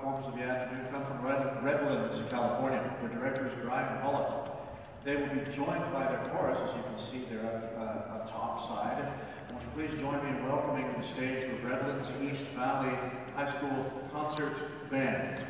performers of the afternoon come from Red- Redlands, California. Their director is Brian Hollett. They will be joined by their chorus, as you can see there up, uh, up top side. Would you please join me in welcoming to the stage the Redlands East Valley High School Concert Band.